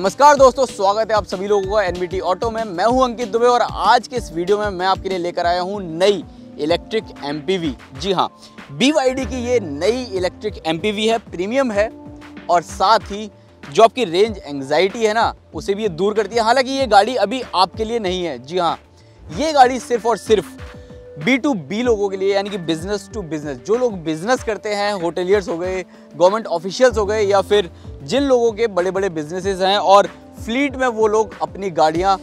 नमस्कार दोस्तों, स्वागत है आप सभी लोगों का एनबीटी ऑटो में। मैं हूँ अंकित दुबे और आज के इस वीडियो में मैं आपके लिए लेकर आया हूँ नई इलेक्ट्रिक एमपीवी जी हाँ BYD की ये नई इलेक्ट्रिक एमपीवी है, प्रीमियम है और साथ ही जो आपकी रेंज एंग्जाइटी है ना, उसे भी ये दूर करती है। हालाँकि ये गाड़ी अभी आपके लिए नहीं है। जी हाँ ये गाड़ी सिर्फ़ और सिर्फ़ बी टू बी लोगों के लिए, यानी कि बिज़नेस टू बिज़नेस जो लोग बिज़नेस करते हैं होटलियर्स हो गए गवर्नमेंट ऑफिशियल्स हो गए, या फिर जिन लोगों के बड़े बड़े बिजनेसेस हैं और फ्लीट में वो लोग अपनी गाड़ियाँ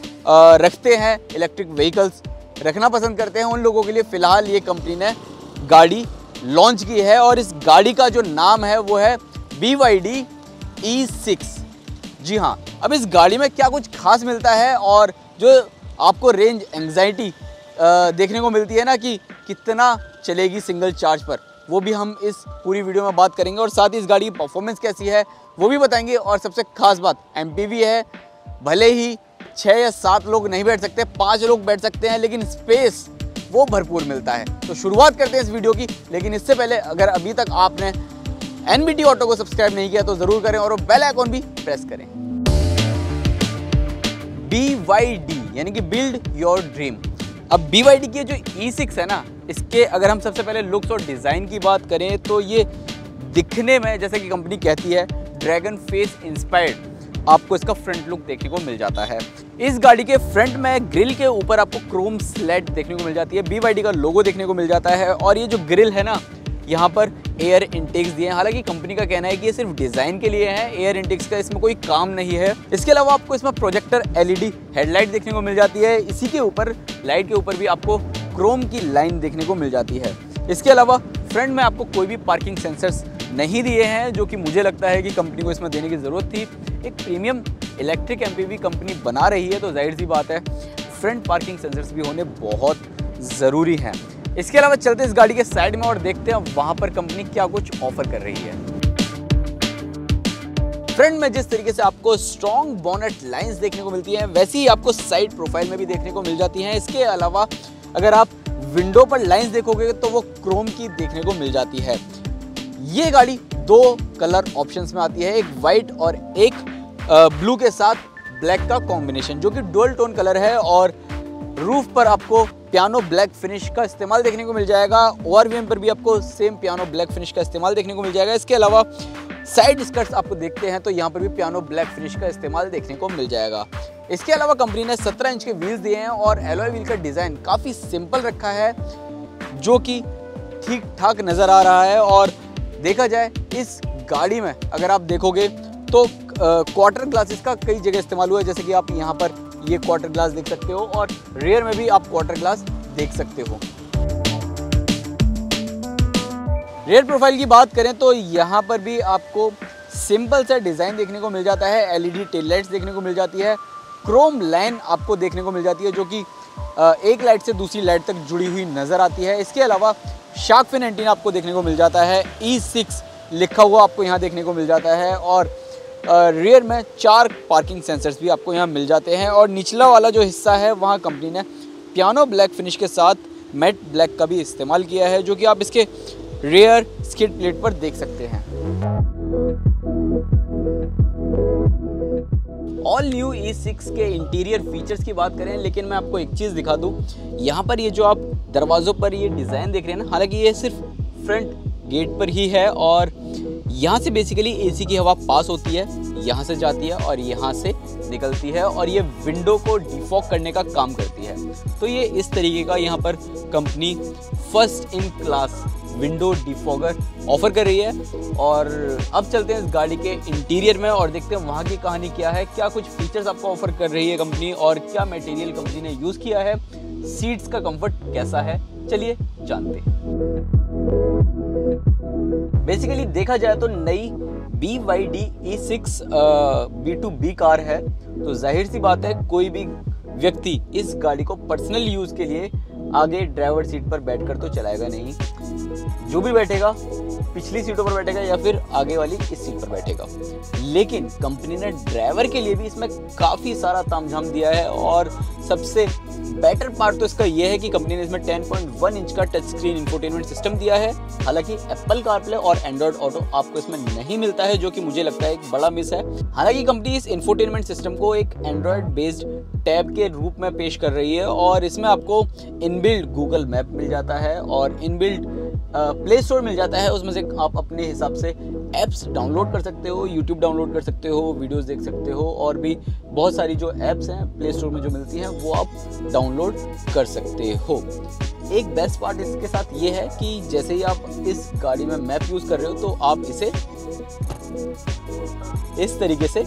रखते हैं इलेक्ट्रिक व्हीकल्स रखना पसंद करते हैं उन लोगों के लिए। फ़िलहाल ये कंपनी ने गाड़ी लॉन्च की है और इस गाड़ी का जो नाम है वो है B Y D E six जी हाँ अब इस गाड़ी में क्या कुछ खास मिलता है और जो आपको रेंज एंग्जाइटी देखने को मिलती है ना कि कितना चलेगी सिंगल चार्ज पर। वो भी हम इस पूरी वीडियो में बात करेंगे और साथ ही इस गाड़ी की परफॉर्मेंस कैसी है, वो भी बताएँगे। और सबसे खास बात एमपीवी है। भले ही छः या सात लोग नहीं बैठ सकते, पाँच लोग बैठ सकते हैं, लेकिन स्पेस वो भरपूर मिलता है। तो शुरुआत करते हैं इस वीडियो की, लेकिन इससे पहले अगर अभी तक आपने एनबीटी ऑटो को सब्सक्राइब नहीं किया तो ज़रूर करें और बेल आइकॉन भी प्रेस करें। बी वाई डी यानी कि बिल्ड योर ड्रीम अब बी की जो ई e सिक्स है ना, इसके अगर हम सबसे पहले लुक्स और डिज़ाइन की बात करें तो ये दिखने में, जैसे कि कंपनी कहती है ड्रैगन फेस इंस्पायर्ड आपको इसका फ्रंट लुक देखने को मिल जाता है। इस गाड़ी के फ्रंट में ग्रिल के ऊपर आपको क्रोम स्लेट देखने को मिल जाती है बी का लोगो देखने को मिल जाता है, और ये जो ग्रिल है ना यहाँ पर एयर इंटेक्स दिए हैं। हालाँकि कंपनी का कहना है कि ये सिर्फ़ डिज़ाइन के लिए है एयर इंटेक्स का इसमें कोई काम नहीं है। इसके अलावा आपको इसमें प्रोजेक्टर एलईडी हेडलाइट देखने को मिल जाती है। इसी के ऊपर लाइट के ऊपर भी आपको क्रोम की लाइन देखने को मिल जाती है। इसके अलावा फ्रंट में आपको कोई भी पार्किंग सेंसर्स नहीं दिए हैं, जो कि मुझे लगता है कि कंपनी को इसमें देने की ज़रूरत थी। एक प्रीमियम इलेक्ट्रिक एम कंपनी बना रही है तो ज़ाहिर सी बात है फ्रंट पार्किंग सेंसर्स भी होने बहुत ज़रूरी हैं। इसके अलावा चलते इस गाड़ी के साइड में और देखते हैं वहाँ पर कंपनी क्या कुछ ऑफ़र कर रही है। फ्रंट में जिस तरीके से आपको स्ट्रॉन्ग बोनेट लाइंस देखने को मिलती हैं, वैसी ही आपको साइड प्रोफ़ाइल में भी देखने को मिल जाती हैं। इसके अलावा अगर आप विंडो पर लाइंस देखोगे तो वो क्रोम की देखने को मिल जाती है। ये गाड़ी दो कलर ऑप्शंस में आती है, एक वाइट और एक ब्लू के साथ ब्लैक का कॉम्बिनेशन जो कि डुअल टोन कलर है और रूफ पर आपको पियानो ब्लैक फिनिश का इस्तेमाल देखने को मिल जाएगा। ओ पर भी आपको सेम पियानो ब्लैक फिनिश का इस्तेमाल देखने को मिल जाएगा। इसके अलावा साइड स्कर्ट्स आपको देखते हैं तो यहाँ पर भी पियानो ब्लैक फिनिश का इस्तेमाल देखने को मिल जाएगा। इसके अलावा कंपनी ने 17 इंच के व्हील्स दिए हैं और एलोए व्हील का डिज़ाइन काफ़ी सिंपल रखा है, जो कि ठीक ठाक नज़र आ रहा है और देखा जाए इस गाड़ी में अगर आप देखोगे तो क्वार्टर ग्लासेस का कई जगह इस्तेमाल हुआ है, जैसे कि आप यहाँ पर ये क्वार्टर ग्लास देख सकते हो और रेयर में भी आप क्वार्टर ग्लास देख सकते हो। रेयर प्रोफ़ाइल की बात करें तो यहाँ पर भी आपको सिंपल सा डिज़ाइन देखने को मिल जाता है एलईडी टेल लाइट्स देखने को मिल जाती है क्रोम लाइन आपको देखने को मिल जाती है जो कि एक लाइट से दूसरी लाइट तक जुड़ी हुई नज़र आती है। इसके अलावा शार्क फिन एंटीना आपको देखने को मिल जाता है ई e सिक्स लिखा हुआ आपको यहाँ देखने को मिल जाता है और रियर में चार पार्किंग सेंसर्स भी आपको यहाँ मिल जाते हैं और निचला वाला जो हिस्सा है, वहाँ कंपनी ने पियानो ब्लैक फिनिश के साथ मेट ब्लैक का भी इस्तेमाल किया है, जो कि आप इसके रेयर स्किड प्लेट पर देख सकते हैं। ऑल न्यू ई सिक्स के इंटीरियर फीचर्स की बात करें, लेकिन मैं आपको एक चीज़ दिखा दूँ। यहाँ पर ये जो आप दरवाज़ों पर ये डिज़ाइन देख रहे हैं ना, हालाँकि ये सिर्फ़ फ्रंट गेट पर ही है और यहाँ से बेसिकली एसी की हवा पास होती है, यहाँ से जाती है और यहाँ से निकलती है और ये विंडो को डिफॉक करने का काम करती है। तो ये इस तरीके का यहाँ पर company first in class window defogger offer कर रही है। और अब चलते हैं इस गाड़ी के इंटीरियर में और देखते हैं वहाँ की कहानी क्या है, क्या कुछ फीचर्स आपको ऑफ़र कर रही है कंपनी और क्या मटेरियल कंपनी ने यूज़ किया है। सीट्स का कंफर्ट कैसा है, चलिए जानते हैं। बेसिकली देखा जाए तो नई B Y D E six B two B car है। तो ज़ाहिर सी बात है, कोई भी व्यक्ति इस गाड़ी को पर्सनल यूज़ के लिए आगे ड्राइवर सीट पर बैठकर तो चलाएगा नहीं। जो भी बैठेगा, पिछली सीटों पर बैठेगा या फिर आगे वाली इस सीट पर बैठेगा। लेकिन कंपनी ने ड्राइवर के लिए भी इसमें काफ़ी सारा तामझाम दिया है और सबसे बेटर पार्ट तो इसका यह है कि कंपनी ने इसमें 10.1 इंच का टच स्क्रीन इंफोटेनमेंट सिस्टम दिया है। हालाँकि एप्पल कारप्ले और एंड्रॉइड ऑटो आपको इसमें नहीं मिलता है, जो कि मुझे लगता है एक बड़ा मिस है। हालाँकि कंपनी इस इंफोटेनमेंट सिस्टम को एक एंड्रॉइड बेस्ड टैब के रूप में पेश कर रही है और इसमें आपको इनबिल्ड गूगल मैप मिल जाता है और इनबिल्ड प्ले स्टोर मिल जाता है, उसमें से आप अपने हिसाब से ऐप्स डाउनलोड कर सकते हो यूट्यूब डाउनलोड कर सकते हो वीडियोस देख सकते हो, और भी बहुत सारी जो ऐप्स हैं प्ले स्टोर में जो मिलती हैं, वो आप डाउनलोड कर सकते हो। एक बेस्ट पार्ट इसके साथ ये है कि जैसे ही आप इस गाड़ी में मैप यूज़ कर रहे हो तो आप इसे इस तरीके से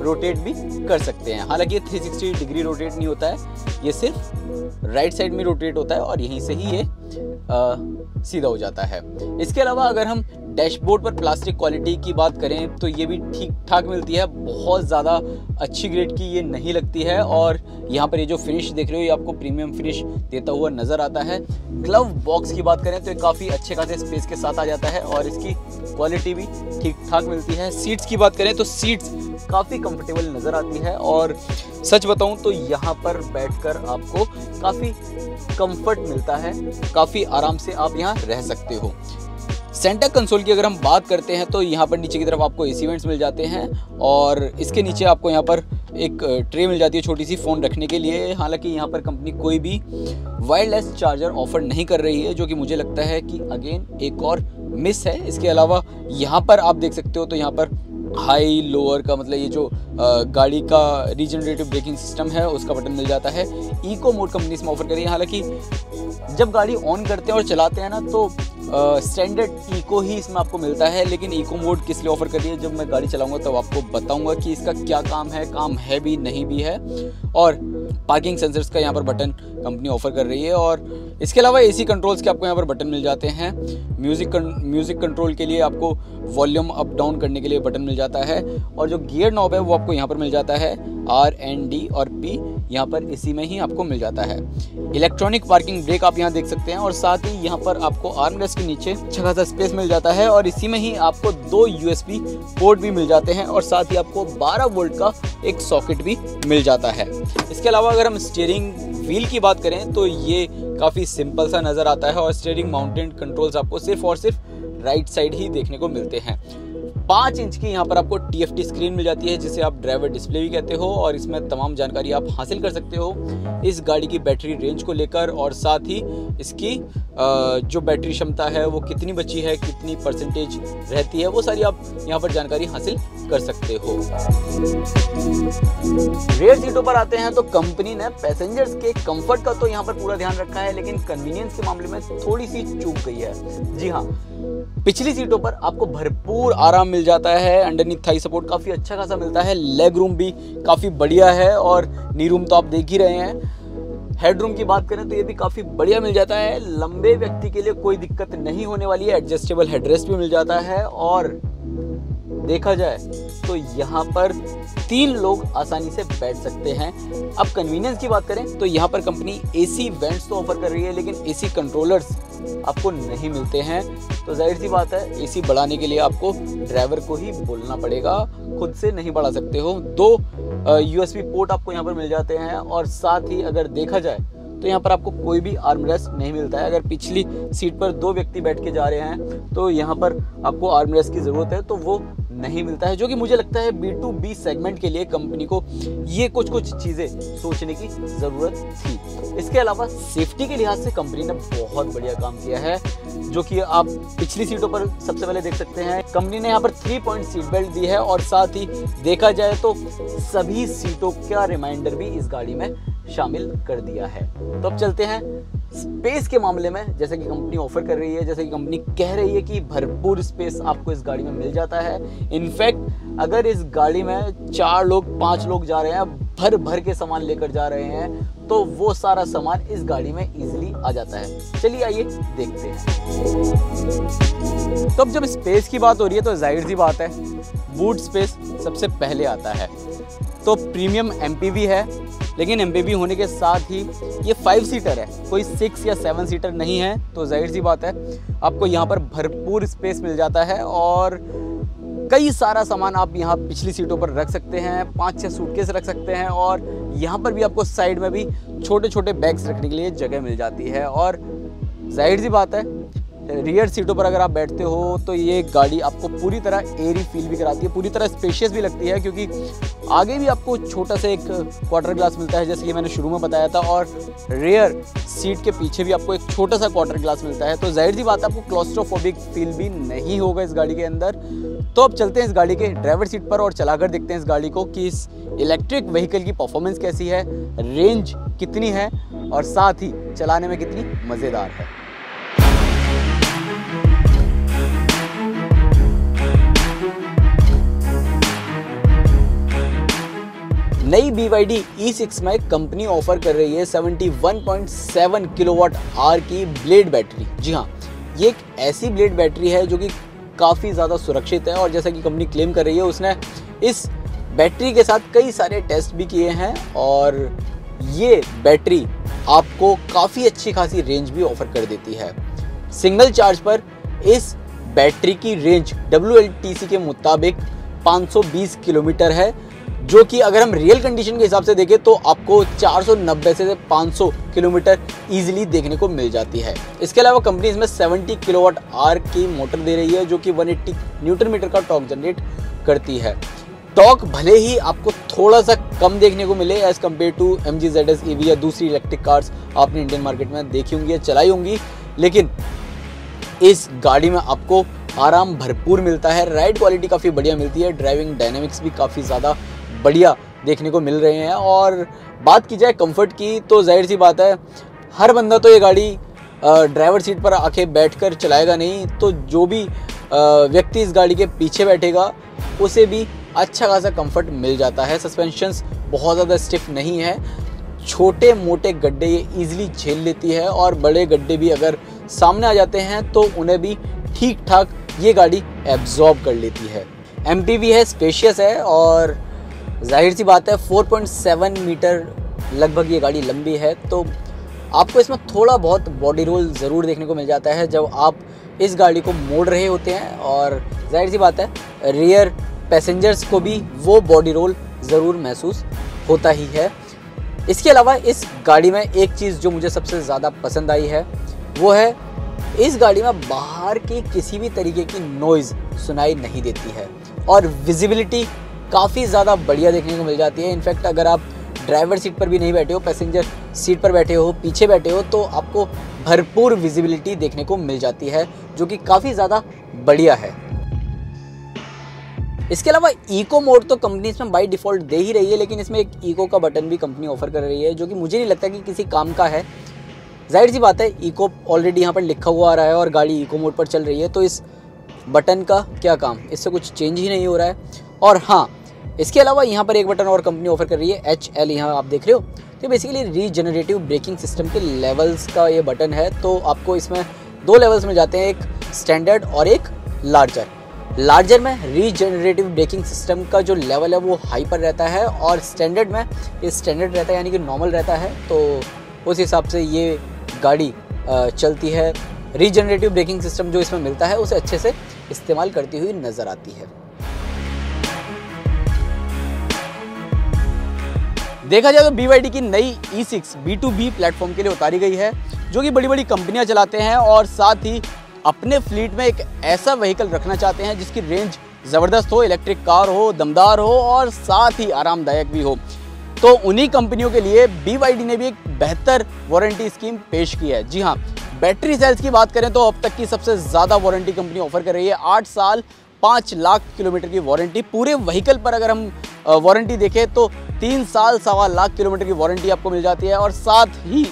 रोटेट भी कर सकते हैं। हालाँकि ये 360 डिग्री रोटेट नहीं होता है, ये सिर्फ़ राइट साइड में रोटेट होता है, और यहीं से ही ये सीधा हो जाता है। इसके अलावा अगर हम डैशबोर्ड पर प्लास्टिक क्वालिटी की बात करें तो ये भी ठीक ठाक मिलती है। बहुत ज़्यादा अच्छी ग्रेड की ये नहीं लगती है और यहाँ पर ये जो फिनिश देख रहे हो, ये आपको प्रीमियम फिनिश देता हुआ नज़र आता है। ग्लव बॉक्स की बात करें तो ये काफ़ी अच्छे खासे स्पेस के साथ आ जाता है और इसकी क्वालिटी भी ठीक ठाक मिलती है। सीट्स की बात करें तो सीट्स काफ़ी कंफर्टेबल नज़र आती है और सच बताऊँ तो यहाँ पर बैठकर आपको काफ़ी कंफर्ट मिलता है। काफ़ी आराम से आप यहाँ रह सकते हो। सेंटर कंसोल की अगर हम बात करते हैं तो यहाँ पर नीचे की तरफ़ आपको एसी वेंट्स मिल जाते हैं और इसके नीचे आपको यहाँ पर एक ट्रे मिल जाती है छोटी सी फ़ोन रखने के लिए। हालाँकि यहाँ पर कंपनी कोई भी वायरलेस चार्जर ऑफ़र नहीं कर रही है, जो कि मुझे लगता है कि अगेन एक और मिस है। इसके अलावा यहाँ पर आप देख सकते हो तो यहाँ पर हाई, लोअर का मतलब ये जो गाड़ी का रीजनरेटिव ब्रेकिंग सिस्टम है, उसका बटन मिल जाता है। इको मोड कंपनी इसमें ऑफ़र करी है। हालाँकि जब गाड़ी ऑन करते हैं और चलाते हैं ना तो स्टैंडर्ड इको ही इसमें आपको मिलता है, लेकिन इको मोड किस लिए ऑफ़र कर रही है, जब मैं गाड़ी चलाऊँगा तब तो आपको बताऊँगा कि इसका क्या काम है काम है भी, नहीं भी है। और पार्किंग सेंसर्स का यहाँ पर बटन कंपनी ऑफ़र कर रही है, और इसके अलावा एसी कंट्रोल्स के आपको यहाँ पर बटन मिल जाते हैं। म्यूज़िक म्यूज़िक कंट्रोल के लिए आपको वॉल्यूम अप डाउन करने के लिए बटन मिल जाता है, और जो गियर नॉब है वो आपको यहाँ पर मिल जाता है। आर एन डी और पी यहाँ पर इसी में ही आपको मिल जाता है। इलेक्ट्रॉनिक पार्किंग ब्रेक आप यहाँ देख सकते हैं और साथ ही यहाँ पर आपको आर्मरेस्ट के नीचे अच्छा खासा स्पेस मिल जाता है और इसी में ही आपको दो यूएसबी पोर्ट भी मिल जाते हैं और साथ ही आपको 12 वोल्ट का एक सॉकेट भी मिल जाता है। इसके अलावा अगर हम स्टेयरिंग व्हील की बात करें तो ये काफ़ी सिंपल सा नज़र आता है और स्टेयरिंग माउंटेन कंट्रोल्स आपको सिर्फ़ और सिर्फ़ राइट साइड ही देखने को मिलते हैं। पाँच इंच की यहाँ पर आपको टीएफटी स्क्रीन मिल जाती है, जिसे आप ड्राइवर डिस्प्ले भी कहते हो, और इसमें तमाम जानकारी आप हासिल कर सकते हो इस गाड़ी की बैटरी रेंज को लेकर, और साथ ही इसकी जो बैटरी क्षमता है, वो कितनी बची है, कितनी परसेंटेज रहती है, वो सारी आप यहाँ पर जानकारी हासिल कर सकते हो। रेयर सीटों पर आते हैं तो कंपनी ने पैसेंजर्स के कंफर्ट का तो यहाँ पर पूरा ध्यान रखा है, लेकिन कन्वीनियंस के मामले में थोड़ी सी चूक गई है। जी हाँ पिछली सीटों पर आपको भरपूर आराम मिल जाता है। अंडरनीथ थाई सपोर्ट काफ़ी अच्छा खासा मिलता है। लेग रूम भी काफ़ी बढ़िया है और नी रूम तो आप देख ही रहे हैं। हेड रूम की बात करें तो ये भी काफ़ी बढ़िया मिल जाता है। लंबे व्यक्ति के लिए कोई दिक्कत नहीं होने वाली है। एडजस्टेबल हेडरेस्ट भी मिल जाता है और देखा जाए तो यहाँ पर तीन लोग आसानी से बैठ सकते हैं। अब कन्वीनियंस की बात करें तो यहाँ पर कंपनी एसी वेंट्स तो ऑफ़र कर रही है, लेकिन एसी कंट्रोलर्स आपको नहीं मिलते हैं। तो ज़ाहिर सी बात है एसी बढ़ाने के लिए आपको ड्राइवर को ही बोलना पड़ेगा। खुद से नहीं बढ़ा सकते हो। दो यूएसबी पोर्ट आपको यहाँ पर मिल जाते हैं, और साथ ही अगर देखा जाए तो यहाँ पर आपको कोई भी आर्मरेस्ट नहीं मिलता है। अगर पिछली सीट पर दो व्यक्ति बैठ के जा रहे हैं तो यहाँ पर आपको आर्मरेस्ट की ज़रूरत है तो वो नहीं मिलता है, जो कि मुझे लगता है बी टू बी सेगमेंट के लिए कंपनी को ये कुछ कुछ चीज़ें सोचने की ज़रूरत थी। इसके अलावा सेफ्टी के लिहाज से कंपनी ने बहुत बढ़िया काम किया है, जो कि आप पिछली सीटों पर सबसे पहले देख सकते हैं। कंपनी ने यहाँ पर थ्री पॉइंट सीट बेल्ट दी है और साथ ही देखा जाए तो सभी सीटों का रिमाइंडर भी इस गाड़ी में शामिल कर दिया है। तो अब चलते हैं स्पेस के मामले में, जैसे कि कंपनी ऑफ़र कर रही है, जैसे कि कंपनी कह रही है कि भरपूर स्पेस आपको इस गाड़ी में मिल जाता है। इनफैक्ट अगर इस गाड़ी में चार लोग, पाँच लोग जा रहे हैं, भर भर के सामान लेकर जा रहे हैं तो वो सारा सामान इस गाड़ी में इजीली आ जाता है। चलिए आइए, देखते हैं। तो अब जब स्पेस की बात हो रही है तो ज़ाहिर सी बात है बूट स्पेस सबसे पहले आता है। तो प्रीमियम एम है लेकिन एमबीबी होने के साथ ही ये फाइव सीटर है। कोई सिक्स या सेवन सीटर नहीं है तो ज़ाहिर सी बात है, आपको यहाँ पर भरपूर स्पेस मिल जाता है और कई सारा सामान आप यहाँ पिछली सीटों पर रख सकते हैं, पाँच छः सूटकेस रख सकते हैं और यहाँ पर भी आपको साइड में भी छोटे छोटे बैग्स रखने के लिए जगह मिल जाती है और ज़ाहिर सी बात है रियर सीटों पर अगर आप बैठते हो तो ये गाड़ी आपको पूरी तरह एरी फील भी कराती है, पूरी तरह स्पेशियस भी लगती है, क्योंकि आगे भी आपको छोटा सा एक क्वार्टर ग्लास मिलता है, जैसे कि मैंने शुरू में बताया था, और रेयर सीट के पीछे भी आपको एक छोटा सा क्वार्टर ग्लास मिलता है। तो ज़ाहिर सी बात आपको क्लोस्ट्रोफोबिक फील भी नहीं होगा इस गाड़ी के अंदर। तो अब चलते हैं इस गाड़ी के ड्राइवर सीट पर और चलाकर देखते हैं इस गाड़ी को कि इस इलेक्ट्रिक व्हीकल की परफॉर्मेंस कैसी है रेंज कितनी है, और साथ ही चलाने में कितनी मज़ेदार है। नई BYD E6 में कंपनी ऑफ़र कर रही है 71.7 किलोवाट आर की ब्लेड बैटरी। जी हाँ ये एक ऐसी ब्लेड बैटरी है जो कि काफ़ी ज़्यादा सुरक्षित है और जैसा कि कंपनी क्लेम कर रही है, उसने इस बैटरी के साथ कई सारे टेस्ट भी किए हैं और ये बैटरी आपको काफ़ी अच्छी खासी रेंज भी ऑफ़र कर देती है। सिंगल चार्ज पर इस बैटरी की रेंज WLTC के मुताबिक 520 किलोमीटर है जो कि अगर हम रियल कंडीशन के हिसाब से देखें तो आपको 490 से 500 किलोमीटर इजीली देखने को मिल जाती है। इसके अलावा कंपनी इसमें 70 किलोवाट आर की मोटर दे रही है, जो कि 180 न्यूटन मीटर का टॉक जनरेट करती है। टॉक भले ही आपको थोड़ा सा कम देखने को मिले as compare to M G Z S या दूसरी इलेक्ट्रिक कार्स आपने इंडियन मार्केट में देखी होंगी या चलाई होंगी, लेकिन इस गाड़ी में आपको आराम भरपूर मिलता है राइड क्वालिटी काफ़ी बढ़िया मिलती है ड्राइविंग डायनेमिक्स भी काफ़ी ज़्यादा बढ़िया देखने को मिल रहे हैं। और बात की जाए कंफर्ट की तो ज़ाहिर सी बात है, हर बंदा तो ये गाड़ी ड्राइवर सीट पर आके बैठकर चलाएगा नहीं तो जो भी व्यक्ति इस गाड़ी के पीछे बैठेगा, उसे भी अच्छा खासा कंफर्ट मिल जाता है। सस्पेंशंस बहुत ज़्यादा स्टिफ नहीं है। छोटे मोटे गड्ढे ये ईजिली झेल लेती है, और बड़े गड्ढे भी अगर सामने आ जाते हैं तो उन्हें भी ठीक ठाक ये गाड़ी एब्जॉर्ब कर लेती है। एम है स्पेशियस है, और ज़ाहिर सी बात है 4.7 मीटर लगभग ये गाड़ी लंबी है तो आपको इसमें थोड़ा बहुत बॉडी रोल ज़रूर देखने को मिल जाता है जब आप इस गाड़ी को मोड़ रहे होते हैं और ज़ाहिर सी बात है रियर पैसेंजर्स को भी वो बॉडी रोल ज़रूर महसूस होता ही है। इसके अलावा इस गाड़ी में एक चीज़ जो मुझे सबसे ज़्यादा पसंद आई है, वो है इस गाड़ी में बाहर की किसी भी तरीके की नॉइज़ सुनाई नहीं देती है और विजिबिलिटी काफ़ी ज़्यादा बढ़िया देखने को मिल जाती है। इनफैक्ट अगर आप ड्राइवर सीट पर भी नहीं बैठे हो, पैसेंजर सीट पर बैठे हो, पीछे बैठे हो तो आपको भरपूर विजिबिलिटी देखने को मिल जाती है, जो कि काफ़ी ज़्यादा बढ़िया है। इसके अलावा इको मोड तो कंपनी इसमें बाई डिफ़ॉल्ट दे ही रही है, लेकिन इसमें एक ईको का बटन भी कंपनी ऑफ़र कर रही है, जो कि मुझे नहीं लगता कि किसी काम का है। ज़ाहिर सी बात है ईको ऑलरेडी यहाँ पर लिखा हुआ आ रहा है और गाड़ी ईको मोड पर चल रही है तो इस बटन का क्या काम? इससे कुछ चेंज ही नहीं हो रहा है। और हाँ इसके अलावा यहाँ पर एक बटन और कंपनी ऑफ़र कर रही है एच एल यहाँ आप देख रहे हो। तो बेसिकली रीजनरेटिव ब्रेकिंग सिस्टम के लेवल्स का ये बटन है तो आपको इसमें दो लेवल्स में जाते हैं, एक स्टैंडर्ड और एक लार्जर लार्जर में रीजनरेटिव ब्रेकिंग सिस्टम का जो लेवल है वो हाई पर रहता है और स्टैंडर्ड में ये स्टैंडर्ड रहता है, यानी कि नॉर्मल रहता है तो उस हिसाब से ये गाड़ी चलती है। रीजनरेटिव ब्रेकिंग सिस्टम जो इसमें मिलता है, उसे अच्छे से इस्तेमाल करती हुई नज़र आती है। देखा जाए तो BYD की नई E six B to B platform के लिए उतारी गई है, जो कि बड़ी बड़ी कंपनियाँ चलाते हैं और साथ ही अपने फ्लीट में एक ऐसा व्हीकल रखना चाहते हैं जिसकी रेंज ज़बरदस्त हो इलेक्ट्रिक कार हो, दमदार हो और साथ ही आरामदायक भी हो। तो उन्हीं कंपनियों के लिए BYD ने भी एक बेहतर वारंटी स्कीम पेश की है। जी हाँ बैटरी सेल्स की बात करें तो अब तक की सबसे ज़्यादा वारंटी कंपनी ऑफ़र कर रही है। आठ साल, पाँच लाख किलोमीटर की वारंटी पूरे व्हीकल पर अगर हम वारंटी देखें तो तीन साल, सवा लाख किलोमीटर की वारंटी आपको मिल जाती है और साथ ही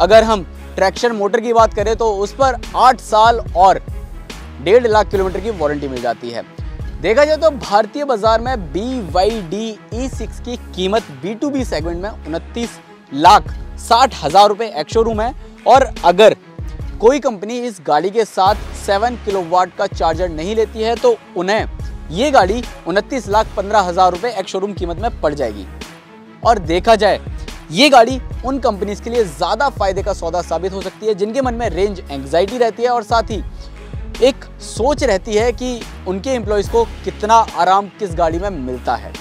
अगर हम ट्रैक्शन मोटर की बात करें तो उस पर आठ साल और डेढ़ लाख किलोमीटर की वारंटी मिल जाती है। देखा जाए तो भारतीय बाज़ार में B Y D E six की कीमत बी टू बी सेगमेंट में उनतीस लाख साठ हज़ार रुपए एक शोरूम है और अगर कोई कंपनी इस गाड़ी के साथ सेवन किलोवाट का चार्जर नहीं लेती है तो उन्हें ये गाड़ी उनतीस लाख पंद्रह हज़ार रुपए एक शोरूम कीमत में पड़ जाएगी। और देखा जाए, ये गाड़ी उन कंपनीज़ के लिए ज़्यादा फ़ायदे का सौदा साबित हो सकती है, जिनके मन में रेंज एंग्जाइटी रहती है और साथ ही एक सोच रहती है कि उनके एम्प्लॉयज़ को कितना आराम किस गाड़ी में मिलता है।